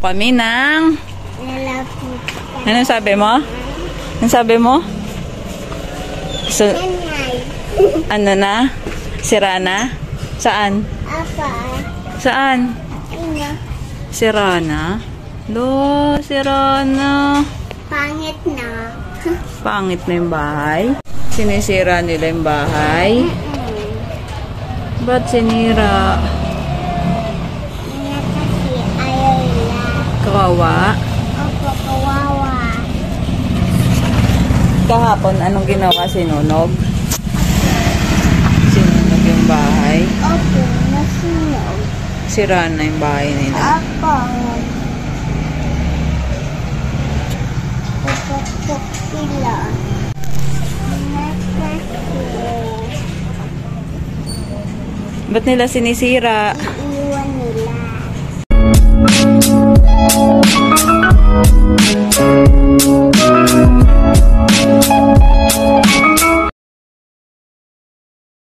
po kami ng... Anong sabi mo? Anong sabi mo? So, ano na? Sira na? Saan? Apa? Saan? Ina. Sira na? Lo, sira na. Pangit na. Pangit na yung bahay. Sinisira nila yung bahay. Ba't sinira? Ina Kawawa. Opo, kawawa. Kahapon, anong ginawa? Sinunog? Sinunog yung bahay. Opo, nasunog. Sira na yung bahay nila. Ako. Pupukpuk sila. Ba't nila sinisira? Iiwan